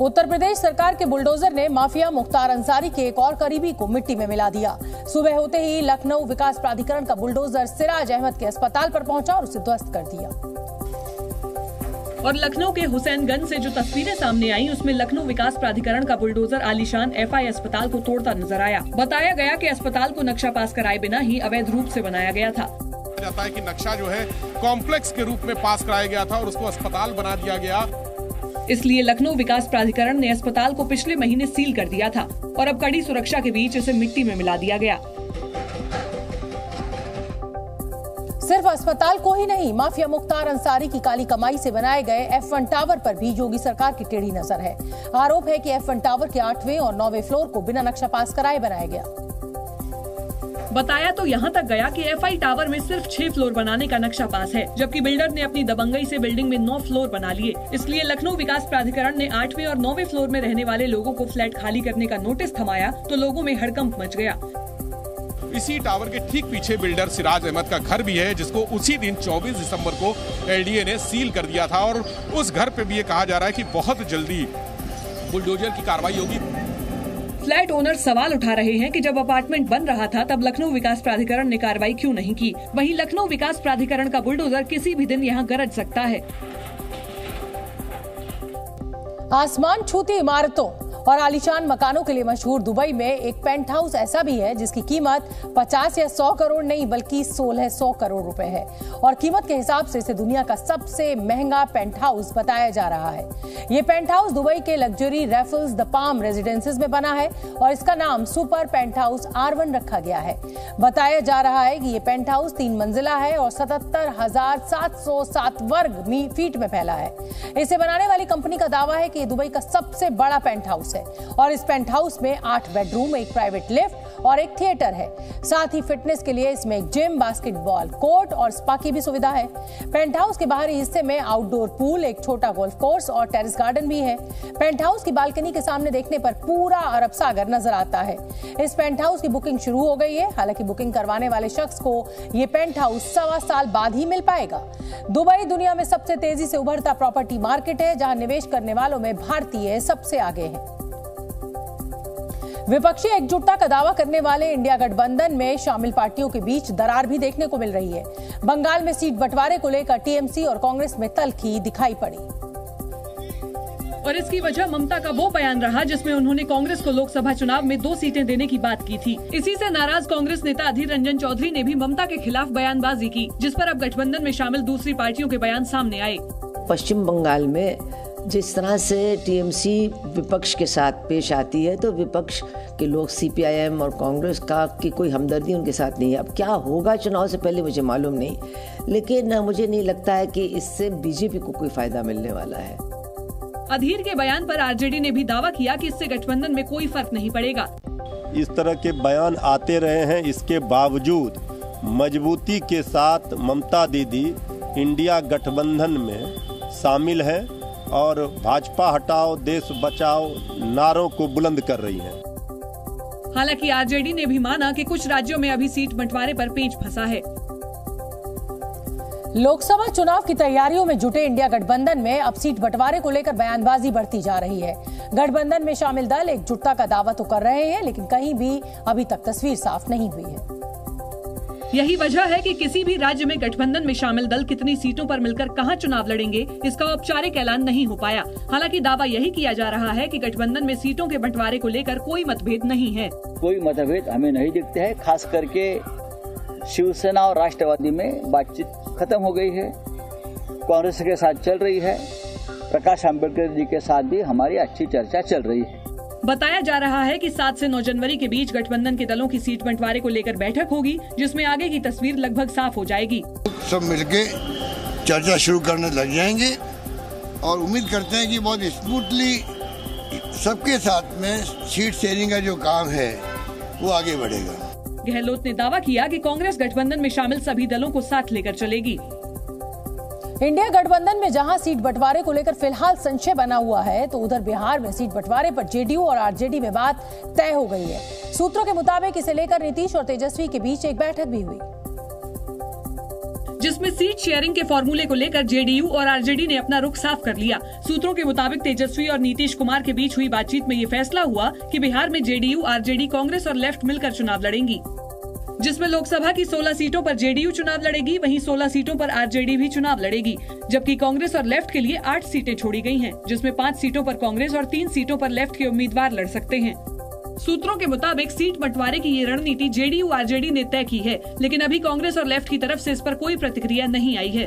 उत्तर प्रदेश सरकार के बुलडोजर ने माफिया मुख्तार अंसारी के एक और करीबी को मिट्टी में मिला दिया। सुबह होते ही लखनऊ विकास प्राधिकरण का बुलडोजर सिराज अहमद के अस्पताल पर पहुँचा और उसे ध्वस्त कर दिया। और लखनऊ के हुसैनगंज से जो तस्वीरें सामने आई उसमें लखनऊ विकास प्राधिकरण का बुलडोजर आलीशान एफआई अस्पताल को तोड़ता नज़र आया। बताया गया कि अस्पताल को नक्शा पास कराए बिना ही अवैध रूप से बनाया गया था। जाता है कि नक्शा जो है कॉम्प्लेक्स के रूप में पास कराया गया था और उसको अस्पताल बना दिया गया। इसलिए लखनऊ विकास प्राधिकरण ने अस्पताल को पिछले महीने सील कर दिया था और अब कड़ी सुरक्षा के बीच इसे मिट्टी में मिला दिया गया। सिर्फ़ अस्पताल को ही नहीं, माफिया मुख्तार अंसारी की काली कमाई से बनाए गए एफ़ वन टावर पर भी योगी सरकार की टेढ़ी नज़र है। आरोप है कि एफ़ वन टावर के आठवें और नौवे फ्लोर को बिना नक्शा पास कराए बनाया गया। बताया तो यहाँ तक गया कि एफआई टावर में सिर्फ़ छह फ्लोर बनाने का नक्शा पास है, जबकि बिल्डर ने अपनी दबंगई से बिल्डिंग में नौ फ्लोर बना लिए। इसलिए लखनऊ विकास प्राधिकरण ने आठवें और नौवे फ्लोर में रहने वाले लोगों को फ्लैट खाली करने का नोटिस थमाया तो लोगों में हड़कंप मच गया। इसी टावर के ठीक पीछे बिल्डर सिराज अहमद का घर भी है, जिसको उसी दिन 24 दिसंबर को एलडीए ने सील कर दिया था, और उस घर पे भी ये कहा जा रहा है कि बहुत जल्दी बुलडोजर की कार्रवाई होगी। फ्लैट ओनर सवाल उठा रहे हैं कि जब अपार्टमेंट बन रहा था, तब लखनऊ विकास प्राधिकरण ने कार्रवाई क्यों नहीं की? वहीं लखनऊ विकास प्राधिकरण का बुलडोजर किसी भी दिन यहाँ गरज सकता है। आसमान छूती इमारतों और आलिशान मकानों के लिए मशहूर दुबई में एक पेंट हाउस ऐसा भी है जिसकी कीमत 50 या 100 करोड़ नहीं, बल्कि 1600 करोड़ रुपए है। और कीमत के हिसाब से इसे दुनिया का सबसे महँगा पेंट हाउस बताया जा रहा है। ये पेंट हाउस दुबई के luxury Raffles the Palm residences में बना है और इसका नाम सुपर पेंट हाउस आर रखा गया है। बताया जा रहा है कि ये पेंट हाउस तीन मंजिला है और सतहत्तर हज़ार सात सौ सात वर्ग फीट में फैला है। इसे बनाने वाली कंपनी का दावा है कि दुबई का सबसे बड़ा पेंट हाउस हाउस है। और इस पेंट हाउस में आठ बेडरूम, एक प्राइवेट लिफ्ट और एक थिएटर है। साथ ही फिटनेस के लिए इसमें जिम, बास्केटबॉल कोर्ट और स्पा की भी सुविधा है। पेंट हाउस के बाहरी हिस्से में आउटडोर पूल, एक छोटा गोल्फ कोर्स और टेरिस गार्डन भी है। पेंट हाउस की बालकनी के सामने देखने पर पूरा अरब सागर नज़र आता है। इस पेंट हाउस की बुकिंग शुरू हो गई है। हालाँकि बुकिंग करवाने वाले शख्स को ये पेंट हाउस सवा साल बाद ही मिल पाएगा। दुबई दुनिया में सबसे तेज़ी से उभरता प्रॉपर्टी मार्केट है, जहाँ निवेश करने वालों में भारतीय सबसे आगे है। विपक्षी एकजुटता का दावा करने वाले इंडिया गठबंधन में शामिल पार्टियों के बीच दरार भी देखने को मिल रही है। बंगाल में सीट बंटवारे को लेकर टीएमसी और कांग्रेस में तलखी दिखाई पड़ी। और इसकी वजह ममता का वो बयान रहा जिसमें उन्होंने कांग्रेस को लोकसभा चुनाव में दो सीटें देने की बात की थी। इसी से नाराज़ कांग्रेस नेता अधीर रंजन चौधरी ने भी ममता के खिलाफ बयानबाजी की जिस पर अब गठबंधन में शामिल दूसरी पार्टियों के बयान सामने आए। पश्चिम बंगाल में जिस तरह से टीएमसी विपक्ष के साथ पेश आती है तो विपक्ष के लोग सीपीआईएम और कांग्रेस का की कोई हमदर्दी उनके साथ नहीं है। अब क्या होगा चुनाव से पहले मुझे मालूम नहीं लेकिन मुझे नहीं लगता है कि इससे बीजेपी को कोई फ़ायदा मिलने वाला है। अधीर के बयान पर आरजेडी ने भी दावा किया कि इससे गठबंधन में कोई फ़र्क नहीं पड़ेगा। इस तरह के बयान आते रहे हैं इसके बावजूद मजबूती के साथ ममता दीदी इंडिया गठबंधन में शामिल है। और भाजपा हटाओ, देश बचाओ, नारों को बुलंद कर रही है। हालाँकि आरजेडी ने भी माना कि कुछ राज्यों में अभी सीट बंटवारे पर पेच फंसा है। लोकसभा चुनाव की तैयारियों में जुटे इंडिया गठबंधन में अब सीट बंटवारे को लेकर बयानबाजी बढ़ती जा रही है। गठबंधन में शामिल दल एकजुटता का दावा तो कर रहे हैं, लेकिन कहीं भी अभी तक तस्वीर साफ़ नहीं हुई है। यही वजह है कि किसी भी राज्य में गठबंधन में शामिल दल कितनी सीटों पर मिलकर कहाँ चुनाव लड़ेंगे, इसका औपचारिक ऐलान नहीं हो पाया। हालाँकि दावा यही किया जा रहा है कि गठबंधन में सीटों के बंटवारे को लेकर कोई मतभेद नहीं है। कोई मतभेद हमें नहीं दिखते हैं, खास करके शिवसेना और राष्ट्रवादी में बातचीत खत्म हो गई है। कांग्रेस के साथ चल रही है। प्रकाश अंबेडकर जी के साथ भी हमारी अच्छी चर्चा चल रही है। बताया जा रहा है कि 7 से 9 जनवरी के बीच गठबंधन के दलों की सीट बंटवारे को लेकर बैठक होगी जिसमें आगे की तस्वीर लगभग साफ़ हो जाएगी। सब मिलके चर्चा शुरू करने लग जाएँगे और उम्मीद करते हैं कि बहुत स्मूथली सबके साथ में सीट शेयरिंग का जो काम है वो आगे बढ़ेगा। गहलोत ने दावा किया कि कांग्रेस गठबंधन में शामिल सभी दलों को साथ लेकर चलेगी। इंडिया गठबंधन में जहाँ सीट बंटवारे को लेकर फ़िलहाल संशय बना हुआ है तो उधर बिहार में सीट बंटवारे पर जेडीयू और आरजेडी में बात तय हो गई है। सूत्रों के मुताबिक इसे लेकर नीतीश और तेजस्वी के बीच एक बैठक भी हुई। जिसमें सीट शेयरिंग के फॉर्मूले को लेकर जेडीयू और आरजेडी ने अपना रुख साफ़ कर लिया। सूत्रों के मुताबिक तेजस्वी और नीतीश कुमार के बीच हुई बातचीत में ये फैसला हुआ कि बिहार में जेडीयू, आरजेडी, कांग्रेस और लेफ़्ट मिलकर चुनाव लड़ेंगी। जिसमें लोकसभा की 16 सीटों पर जेडीयू चुनाव लड़ेगी वहीं 16 सीटों पर आरजेडी भी चुनाव लड़ेगी जबकि कांग्रेस और लेफ़्ट के लिए आठ सीटें छोड़ी गई हैं, जिसमें पाँच सीटों पर कांग्रेस और तीन सीटों पर लेफ़्ट के उम्मीदवार लड़ सकते हैं। सूत्रों के मुताबिक सीट बंटवारे की ये रणनीति जेडीयू आरजेडी ने तय की है लेकिन अभी कांग्रेस और लेफ़्ट की तरफ़ से इस पर कोई प्रतिक्रिया नहीं आई है।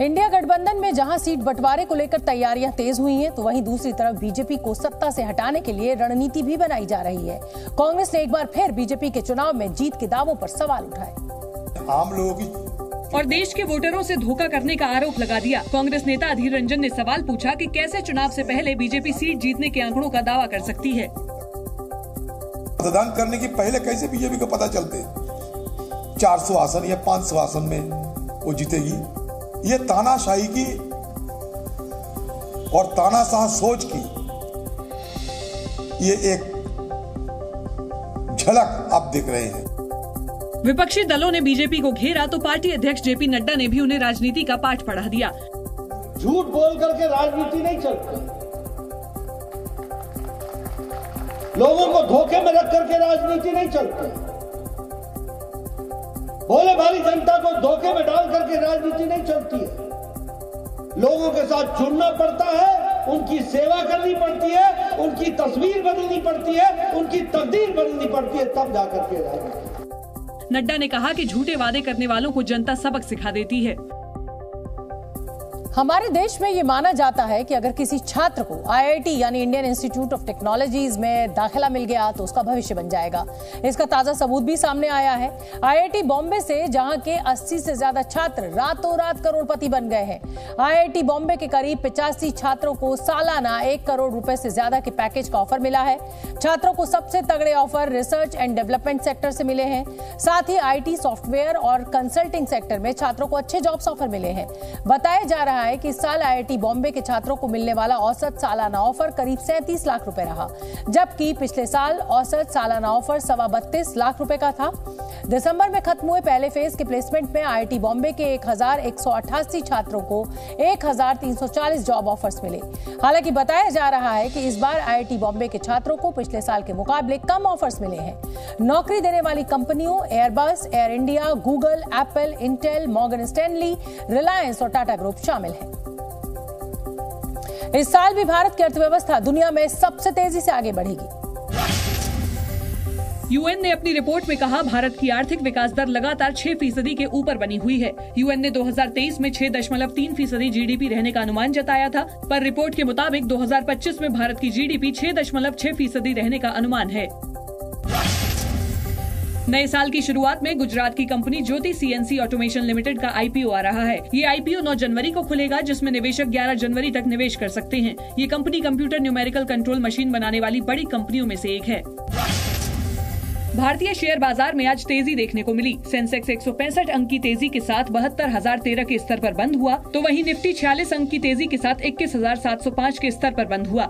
इंडिया गठबंधन में जहाँ सीट बंटवारे को लेकर तैयारियाँ तेज हुई हैं तो वहीं दूसरी तरफ़ बीजेपी को सत्ता से हटाने के लिए रणनीति भी बनाई जा रही है। कांग्रेस ने एक बार फिर बीजेपी के चुनाव में जीत के दावों पर सवाल उठाए। आम लोगों की और देश के वोटरों से धोखा करने का आरोप लगा दिया। कांग्रेस नेता अधीर रंजन ने सवाल पूछा कि कैसे चुनाव से पहले बीजेपी सीट जीतने के आंकड़ों का दावा कर सकती है? मतदान करने के पहले कैसे बीजेपी को पता चलते? 400 आसन या 500 आसन में वो जीतेगी? ये तानाशाही की और तानाशाह सोच की ये एक झलक आप देख रहे हैं। विपक्षी दलों ने बीजेपी को घेरा तो पार्टी अध्यक्ष जेपी नड्डा ने भी उन्हें राजनीति का पाठ पढ़ा दिया। झूठ बोल करके राजनीति नहीं चलती। लोगों को धोखे में रख करके राजनीति नहीं चलती। भोले भाली जनता को धोखे में डाल करके राजनीति नहीं चलती है। लोगों के साथ जुड़ना पड़ता है, उनकी सेवा करनी पड़ती है, उनकी तस्वीर बदलनी पड़ती है, उनकी तकदीर बदलनी पड़ती है, तब जाकर के राजनीति। नड्डा ने कहा कि झूठे वादे करने वालों को जनता सबक सिखा देती है। हमारे देश में ये माना जाता है कि अगर किसी छात्र को आईआईटी यानी इंडियन इंस्टीट्यूट ऑफ़ टेक्नोलॉजीज़ में दाखिला मिल गया तो उसका भविष्य बन जाएगा। इसका ताज़ा सबूत भी सामने आया है। आईआईटी बॉम्बे से जहाँ के 80 से ज़्यादा छात्र रातों रात करोड़पति बन गए हैं। आईआईटी बॉम्बे के करीब पिचासी छात्रों को सालाना एक करोड़ रुपए से ज़्यादा के पैकेज का ऑफ़र मिला है। छात्रों को सबसे तगड़े offer research and development sector से मिले हैं। साथ ही आई सॉफ्टवेयर और कंसल्टिंग सेक्टर में छात्रों को अच्छे जॉब्स ऑफ़र मिले हैं। बताया जा रहा है कि इस साल आईआईटी बॉम्बे के छात्रों को मिलने वाला औसत सालाना ऑफ़र करीब सैंतीस लाख रुपए रहा, जबकि पिछले साल औसत सालाना ऑफ़र सवा बत्तीस लाख रुपए का था। दिसंबर में खत्म हुए पहले फ़ेज़ के प्लेसमेंट में आईआईटी बॉम्बे के एक हज़ार एक सौ अठासी छात्रों को 1340 जॉब ऑफर्स मिले। हालाँकि बताया जा रहा है कि इस बार आईआईटी बॉम्बे के छात्रों को पिछले साल के मुकाबले कम ऑफर्स मिले हैं। नौकरी देने वाली कंपनियों Airbus Air India Google Apple Intel Morgan Stanley Reliance और टाटा ग्रुप शामिल है। इस साल भी भारत की अर्थव्यवस्था दुनिया में सबसे तेज़ी से आगे बढ़ेगी। यूएन ने अपनी रिपोर्ट में कहा, भारत की आर्थिक विकास दर लगातार छह फ़ीसदी के ऊपर बनी हुई है। यूएन ने 2023 में 6.3 फ़ीसदी जीडीपी रहने का अनुमान जताया था, पर रिपोर्ट के मुताबिक 2025 में भारत की जीडीपी 6.6 फ़ीसदी रहने का अनुमान है। नए साल की शुरुआत में गुजरात की company Jyoti CNC automation limited का आईपीओ आ रहा है। ये आईपीओ 9 जनवरी को खुलेगा, जिसमें निवेशक 11 जनवरी तक निवेश कर सकते हैं। ये company computer numerical control machine बनाने वाली बड़ी कंपनियों में से एक है। भारतीय शेयर बाज़ार में आज तेज़ी देखने को मिली। सेंसेक्स एक सौ पैंसठ अंक की तेज़ी के साथ बहत्तर हज़ार तेरह के स्तर पर बंद हुआ तो वहीं निफ्टी छियालीस अंक की तेज़ी के साथ इक्कीस हज़ार सात सौ पाँच के स्तर पर बंद हुआ।